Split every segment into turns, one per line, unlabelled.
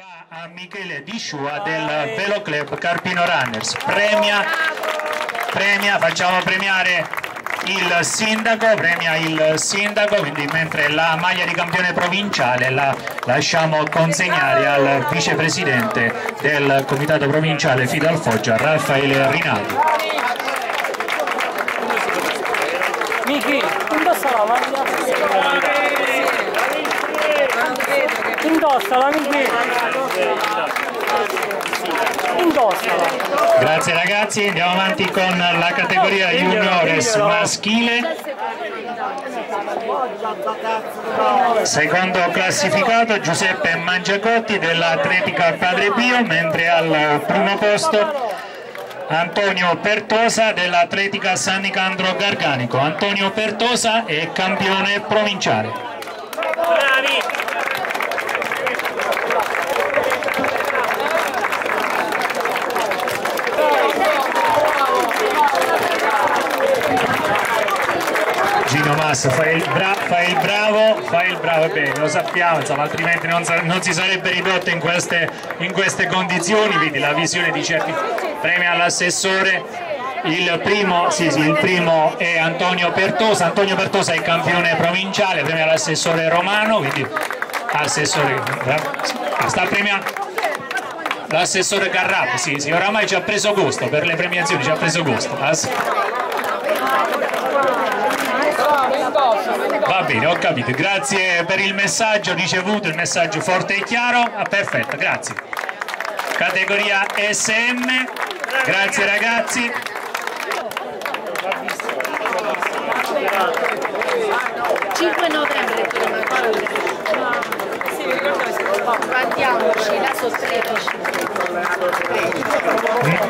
va a Michele Disciua del Velo Club Carpino Runners. Premia, premia, facciamo premiare il sindaco, premia il sindaco, quindi mentre la maglia di campione provinciale la lasciamo consegnare al vicepresidente del comitato provinciale Fidal Foggia, Raffaele Rinaldi.
Miki, indossa la maglia. Indossala. Indossala.
Grazie ragazzi, andiamo avanti con la categoria juniores maschile. Secondo classificato Giuseppe Mangiacotti dell'Atletica Padre Pio, mentre al primo posto Antonio Pertosa dell'Atletica San Nicandro Garganico. Antonio Pertosa è campione provinciale. Gino Massa, fai il, bra fai il bravo, fai il bravo, bene, lo sappiamo, insomma, altrimenti non, non, si sarebbe ridotto in queste, in queste condizioni, quindi la visione di certi premi all'assessore. Il primo, sì, sì, il primo è Antonio Pertosa, Antonio Pertosa è campione provinciale, premia all'assessore romano, quindi assessore, sta premiando l'assessore Carrappo, sì, sì, oramai ci ha preso gusto per le premiazioni, ci ha preso gusto. Va bene, ho capito, grazie per il messaggio ricevuto, il messaggio forte e chiaro, ah, perfetto, grazie. Categoria SM, grazie ragazzi.
5 novembre guardiamoci la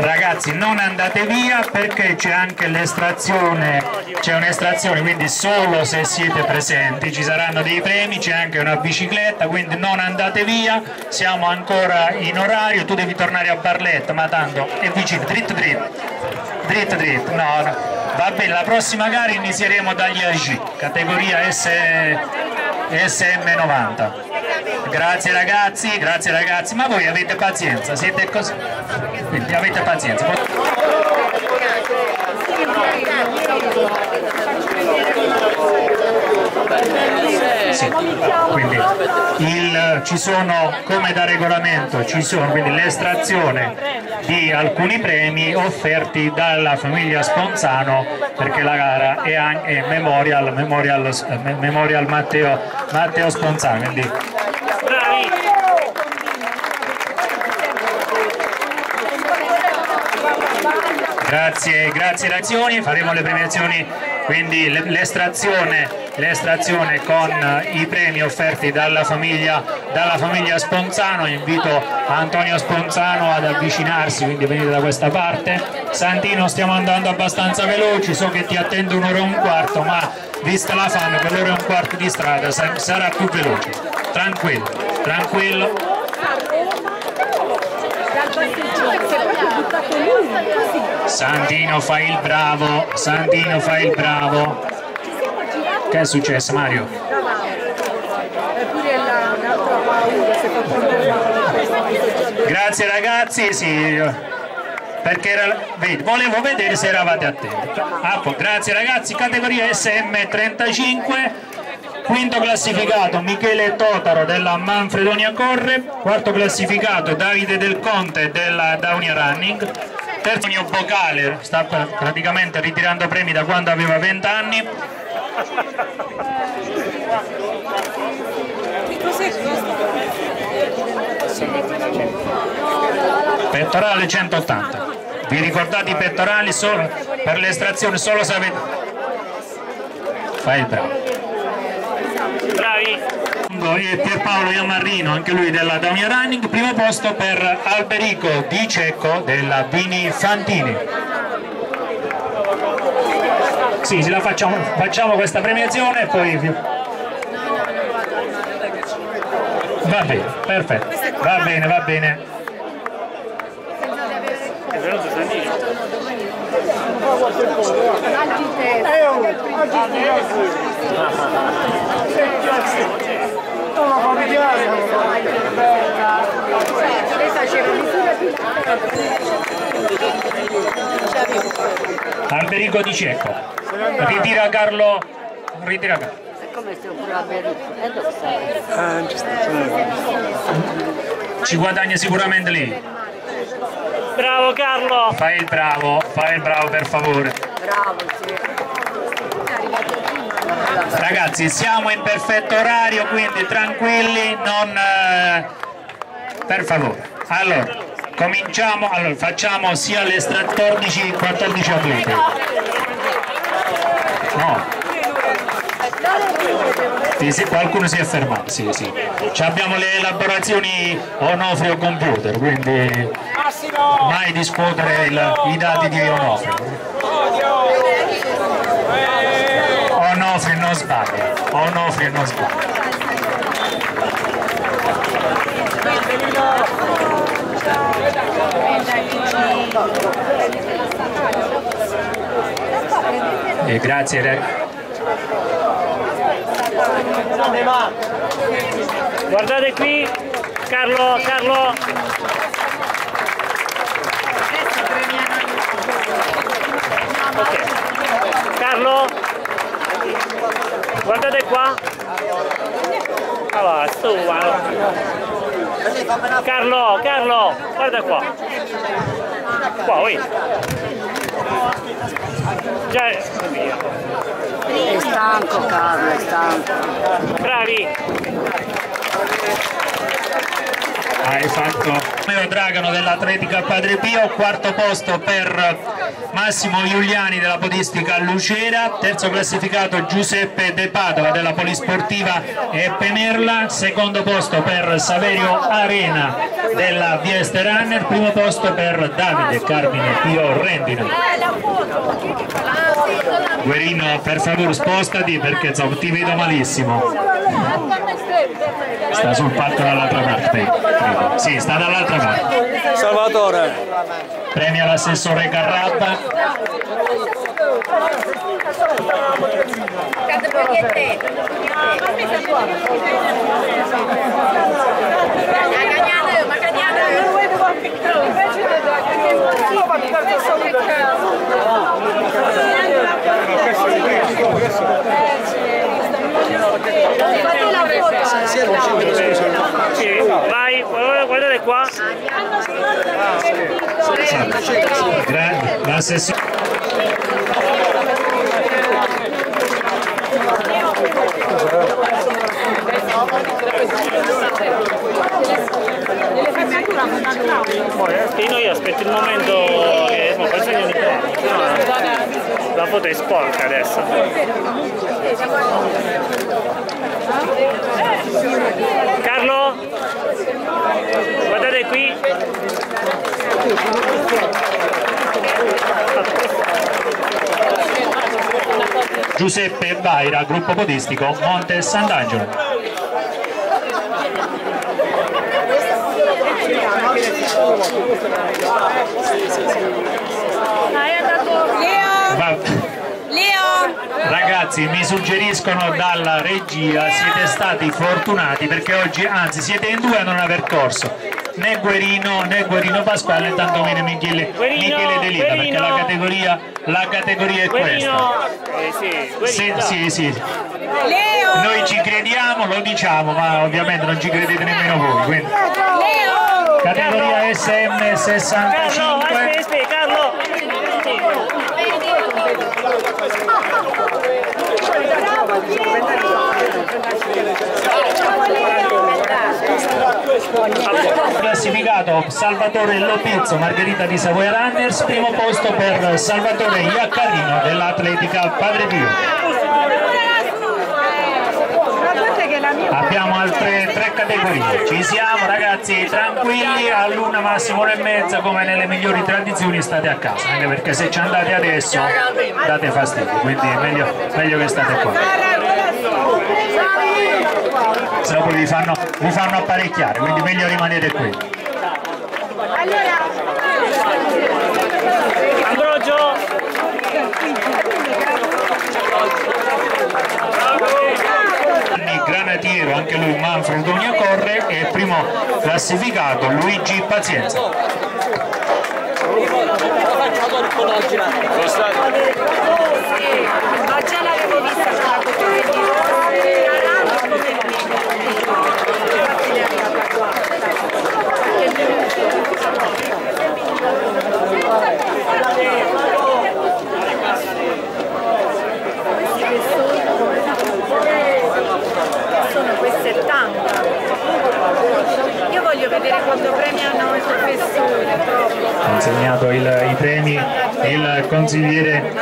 ragazzi non andate via perché c'è anche l'estrazione c'è un'estrazione quindi solo se siete presenti. Ci saranno dei premi c'è anche una bicicletta quindi non andate via. Siamo ancora in orario tu devi tornare a Barletta ma tanto è vicino dritto dritto dritto dritto no, no. Va bene la prossima gara inizieremo dagli AG categoria S, SM90 grazie ragazzi grazie ragazzi. Ma voi avete pazienza siete così quindi avete pazienza sì. quindi il, ci sono come da regolamento ci sono l'estrazione di alcuni premi offerti dalla famiglia Sponzano perché la gara è, è memorial, memorial, memorial Matteo, Matteo Sponzano quindi Grazie, grazie Razioni, faremo le premiazioni, quindi l'estrazione, con i premi offerti dalla famiglia, dalla famiglia Sponzano, invito Antonio Sponzano ad avvicinarsi, quindi venite da questa parte. Santino stiamo andando abbastanza veloci, so che ti attendo un'ora e un quarto, ma vista la fame per l'ora e un quarto di strada sarà più veloce. Tranquillo, tranquillo. Santino fai il bravo, Santino fai il bravo. Che è successo Mario? Grazie ragazzi, sì, perché era, volevo vedere se eravate attenti. Ah, grazie ragazzi, categoria SM35 quinto classificato Michele Totaro della Manfredonia Corre, quarto classificato Davide Del Conte della Daunia Running, terzo Bocale, sta praticamente ritirando premi da quando aveva 20 anni. Pettorale 180. Vi ricordate i pettorali solo per l'estrazione solo se avete... Fai il bravo. E Pierpaolo Iamarrino, anche lui della Daunia Running, primo posto per Alberico Di Cecco della Vini Fantini. Sì, la facciamo, facciamo questa premiazione e poi... Va bene, perfetto, va bene, va bene. Alberico Di Cecco. Ritira Carlo. Ritira Carlo.
Come stiamo pure a bere? E dove stai?
Ci guadagna sicuramente lei.
Bravo Carlo!
Fai il bravo, fai il bravo per favore.
Bravo, sì.
Ragazzi, siamo in perfetto orario, quindi tranquilli, non... eh, per favore. Allora, cominciamo, allora, facciamo sia le 14 14 atleti. No. Sì, qualcuno si è fermato, sì, sì. Ci abbiamo le elaborazioni Onofrio Computer, quindi mai discutere il- i dati di. Onofrio non sbaglia, Onofrio non sbaglia. E grazie ragazzi.
Guardate qui! Carlo, Carlo! Ok. Carlo! Guardate qua! Allora, sto. Carlo, Carlo, guarda qua! Qua, ui! Già, via.
È stanco Carlo, è stanco.
Bravi!
Hai fatto Romeo Dragano dell'Atletica Padre Pio, quarto posto per Massimo Giuliani della podistica Lucera, terzo classificato Giuseppe De Padova della Polisportiva Eppe Merla, secondo posto per Saverio Arena della Vieste Runner, primo posto per Davide Carmine Pio Rendino. Guerino, per favore spostati perché insomma, ti vedo malissimo. Sta sul palco dall'altra parte. credo. Sì, sta dall'altra parte.
Salvatore,
Premia l'assessore Carrabba.
Sì, vai, guarda- guardate qua!
Gra- L'assessore.
Sì, no, io aspetto il momento che poi segno di no, la foto è sporca adesso. Carlo, guardate qui.
Giuseppe Baira, gruppo podistico Monte Sant'Angelo. Va- Ragazzi mi suggeriscono dalla regia siete stati fortunati perché oggi anzi siete in due a non aver corso né Guerino né Guerino Pasquale tanto tantomeno Michele, Michele Delita perché la categoria, la categoria è questa.
Sì,
sì, sì. Noi ci crediamo, lo diciamo, ma ovviamente non ci credete nemmeno voi. Quindi. Categoria
SM65.
Classificato Salvatore Lopizzo, Margherita di Savoia Runners, primo posto per Salvatore Iaccarino dell'Atletica Padre Pio. Abbiamo altre tre categorie, ci siamo ragazzi, tranquilli, all'una massimo ora e mezza come nelle migliori tradizioni state a casa, anche perché se ci andate adesso date fastidio, quindi è meglio, meglio che state qua. Se no poi vi fanno, vi fanno apparecchiare, quindi meglio rimanere qui.
Ambrogio.
Giovanni Granatiero, anche lui Manfredo Corre e primo classificato Luigi Pazienza.
Ma già l'avevo vista sulla Sono quei 70. Io voglio vedere quando premiano il professore proprio.
consegnato il- i premi il consigliere,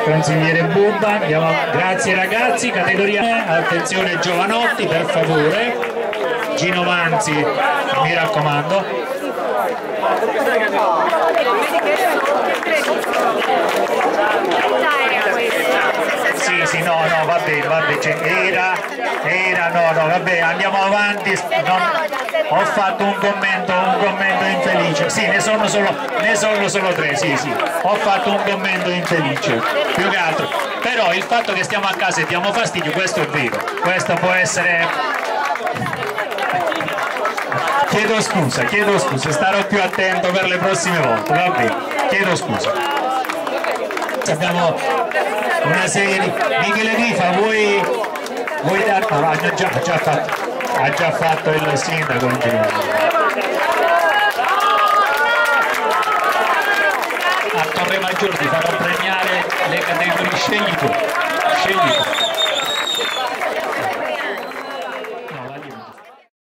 Bubba Andiamo- grazie ragazzi. Categoria attenzione giovanotti per favore. Gino Manzi mi raccomando sì sì no no va bene va bene cioè, era era no no vabbè andiamo avanti. Non- ho fatto un commento un commento infelice. Sì ne sono solo ne sono solo tre sì sì. Ho fatto un commento infelice più che altro. Però il fatto che stiamo a casa e diamo fastidio questo è vero. Questo può essere chiedo scusa chiedo scusa starò più attento per le prossime volte va bene. Chiedo scusa. Abbiamo una serie di Michele Grifa vuoi, vuoi dare no, ha già, già fatto ha già fatto il sindaco a Torre Maggiore ti farò premiare le categorie scegli tu